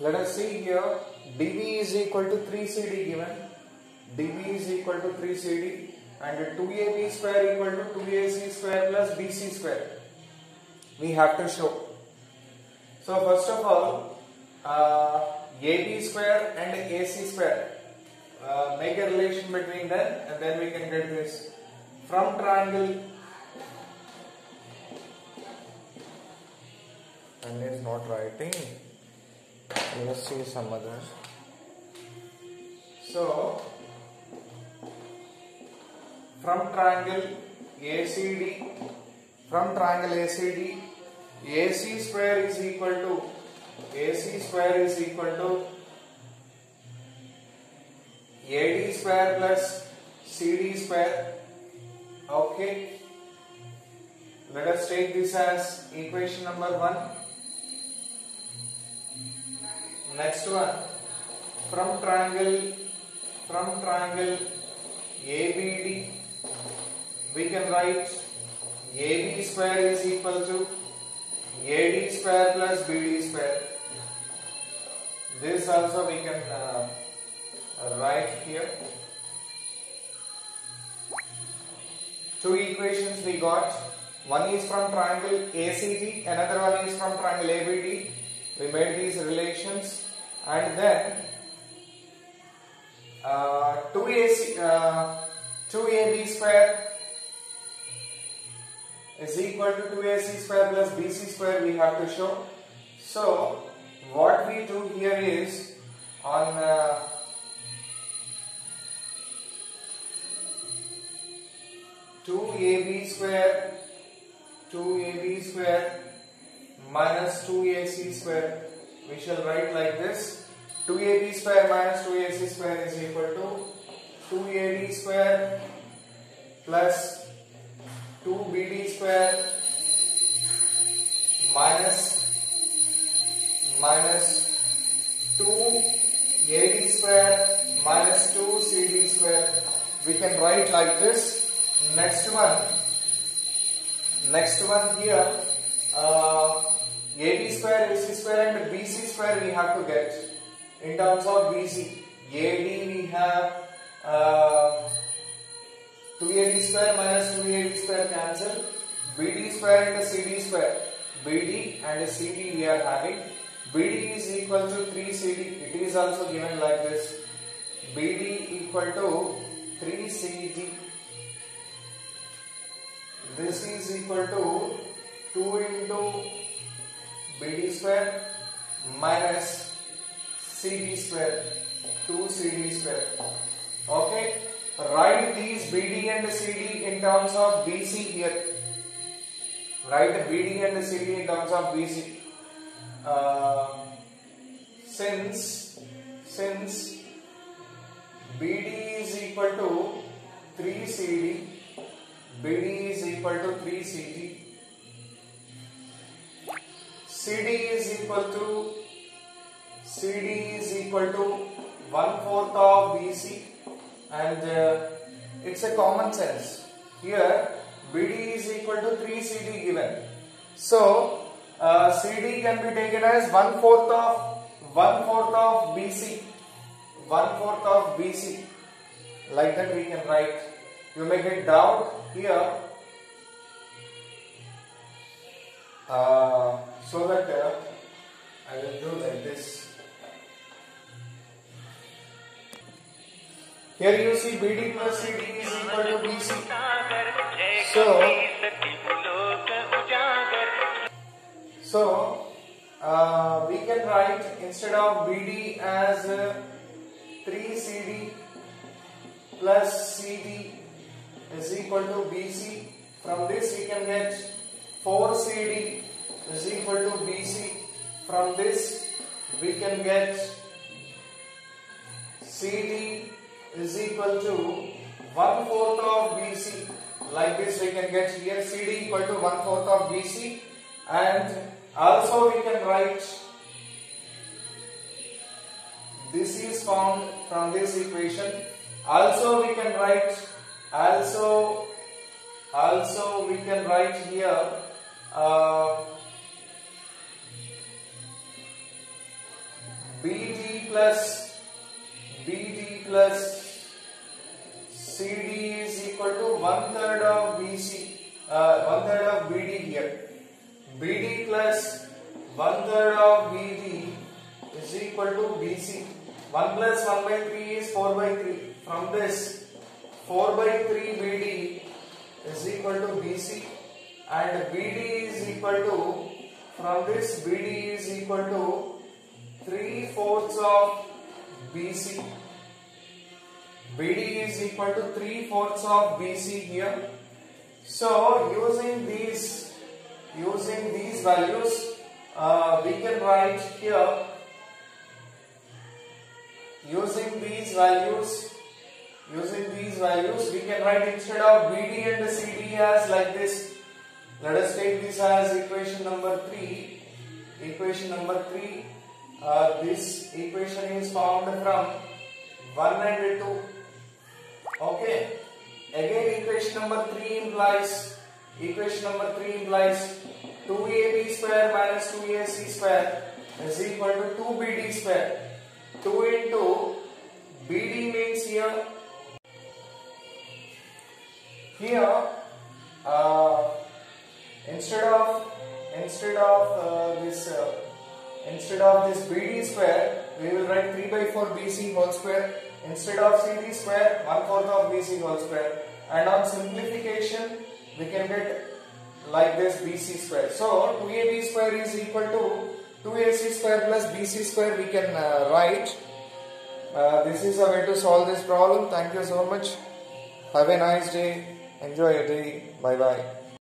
Let us see here BD is equal to 3CD given. BD is equal to 3CD and 2AB square equal to 2AC square plus BC square. We have to show. So first of all, uh, AB square and AC square. Uh, make a relation between them and then we can get this. From triangle and it's not writing. Let's see some others. So from triangle ACD, from triangle ACD, AC square is equal to AC square is equal to AD square plus CD square. Okay. Let us take this as equation number one. Next one. From triangle from triangle ABD we can write AB square is equal to AD square plus BD square. This also we can uh, write here. Two equations we got. One is from triangle ACD, another one is from triangle ABD. We made these relations and then uh, 2AC, uh, 2AB square is equal to 2AC square plus BC square we have to show. So what we do here is on uh, two AB square, two AB square minus two AC square. We shall write like this: two AB square minus two AC square is equal to two AD square plus 2bd square minus minus 2ad square minus 2cd square. We can write like this. Next one. Next one here uh, ad square ac square and bc square we have to get in terms of bc ad we have uh, 2ad square minus 2ad square cancel. bd square and cd square. bd and cd we are having. bd is equal to 3cd. It is also given like this. bd equal to 3cd. This is equal to 2 into B D square minus C D square two C D square okay right these B D and C D in terms of B C here right B D and C D in terms of B C since since B D is equal to three C D B D is equal to three C D CD is equal to CD is equal to one fourth of BC and uh, it's a common sense. Here BD is equal to 3 CD given. So uh, CD can be taken as one fourth of one fourth of BC, one fourth of BC. Like that we can write. You may get doubt here. Uh, so that uh, I will do like this. Here you see BD plus CD is equal to BC. So, so uh, we can write instead of BD as uh, 3CD plus CD is equal to BC. From this we can get 4CD is equal to BC. From this we can get CD is equal to 1 fourth of BC. Like this we can get here CD equal to 1 fourth of BC and also we can write this is found from this equation. Also we can write also also we can write here uh, BD plus BD plus CD is equal to one third of BC, uh, one third of BD here. BD plus one third of BD is equal to BC. 1 plus 1 by 3 is 4 by 3. From this, 4 by 3 BD is equal to BC and BD is equal to, from this BD is equal to 3 fourths of BC. BD is equal to 3 fourths of BC here. So using these, using these values, uh, we can write here using these values using these values we can write instead of BD and CD as like this let us take this as equation number 3 equation number 3 uh, this equation is found from 1 and 2 okay. Again equation number 3 implies equation number 3 implies 2ab square minus 2ac square is equal to 2bd square. 2 into BD means here here uh, instead of instead of uh, this uh, instead of this BD square we will write 3 by 4 BC whole square instead of CD square 1 fourth of BC whole square and on simplification we can get like this BC square so 2AB square is equal to 2ac square plus bc square we can uh, write. Uh, this is a way to solve this problem. Thank you so much. Have a nice day. Enjoy your day. Bye bye.